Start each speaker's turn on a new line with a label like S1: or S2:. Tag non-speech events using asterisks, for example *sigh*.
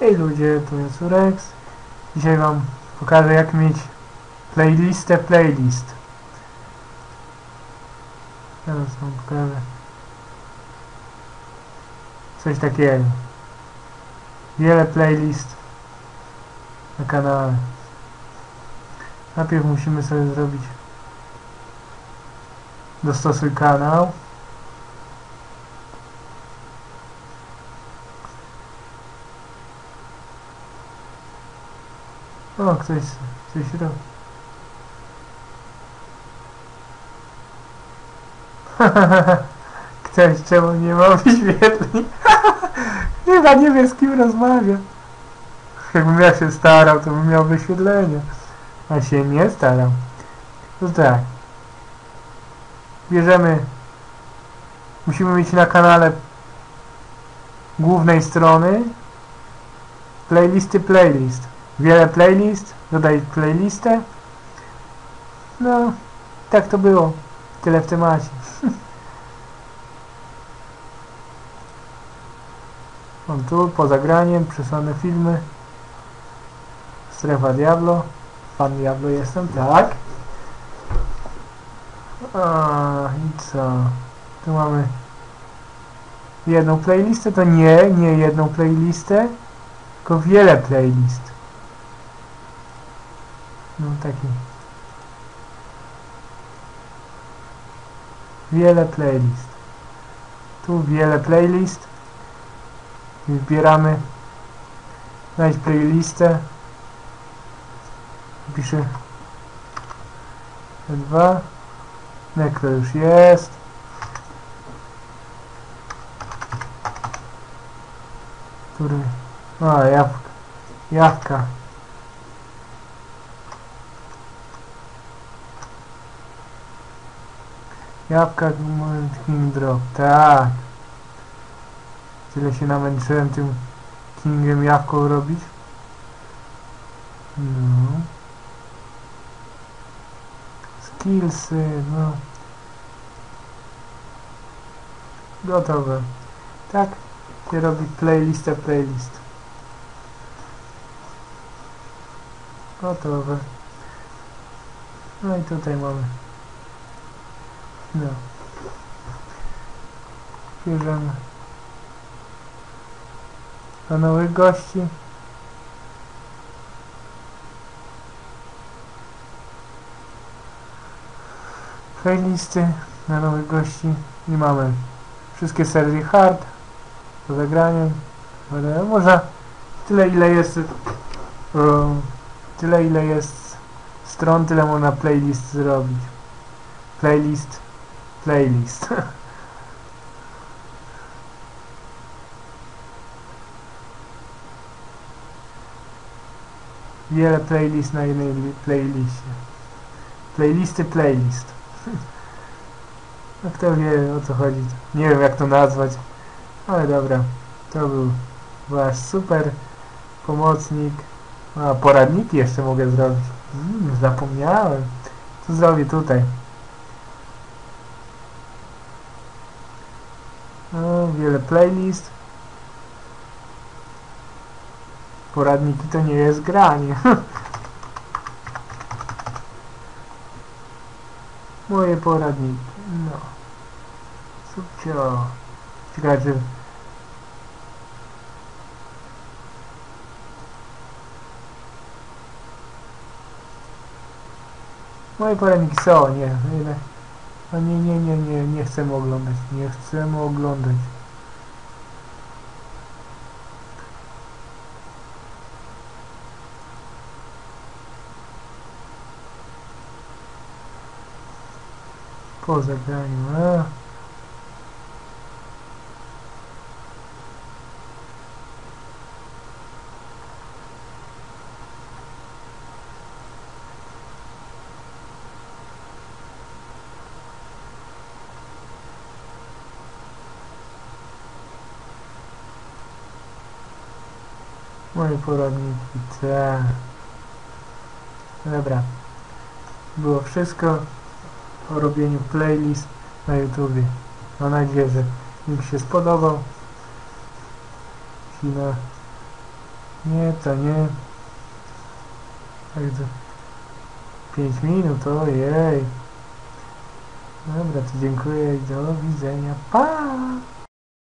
S1: Hej ludzie, tu jest Urex. Dzisiaj wam pokażę jak mieć playlistę playlist. Teraz wam pokażę. Coś takiego. Wiele playlist na kanale. Najpierw musimy sobie zrobić dostosuj kanał. O, ktoś coś robi. *laughs* Ktoś czemu nie ma wyświetleń? Chyba *laughs* nie wie z kim rozmawia. Jakbym ja się starał, to bym miał wyświetlenia. A się nie starał. To tak. Bierzemy. Musimy mieć na kanale głównej strony playlisty playlist. Wiele playlist, dodaj playlistę. No, tak to było. Tyle w temacie. *laughs* Mam tu, poza graniem, przesłane filmy. Strefa Diablo. Fan Diablo jestem, tak. A, i co? Tu mamy jedną playlistę, to nie, nie jedną playlistę, tylko wiele playlist. No taki. Wiele playlist. Tu wiele playlist. Wybieramy. Znajdź playlistę. Piszę dwa. Nekro już jest. Który? A, jabłka. Jabłka. Jabłka King Drop, tak. Tyle się namęczyłem tym Kingiem jabłką robić. No. Skillsy, no. Gotowe. Tak się robi playlistę playlist. Gotowe. No i tutaj mamy. No. Bierzemy do nowych gości. Playlisty na nowych gości i mamy wszystkie serie hard do zagrania. Ale może tyle ile jest tyle ile jest stron, tyle można playlist zrobić. Playlist, playlist. *laughs* Wiele playlist na jednej li- playlistie. Playlisty, playlist. *laughs* No kto wie o co chodzi. Nie wiem jak to nazwać. Ale dobra. To był wasz super pomocnik. A poradniki jeszcze mogę zrobić. Mm, zapomniałem. To zrobię tutaj. No, wiele playlist. Poradniki to nie jest granie. *laughs* Moje poradniki. No. Subcio. Ciekawe czy... Moje poradniki są, nie. nie. Nie, nie, nie, nie chcemy oglądać. Nie chcemy oglądać. Po zagraniu, a. Moje poradniki, tak. Dobra. Było wszystko o robieniu playlist na YouTubie. Mam nadzieję, że im się spodobał. Jeśli na Nie, to nie. Także 5 minut, ojej. Dobra, to dziękuję i do widzenia. Pa!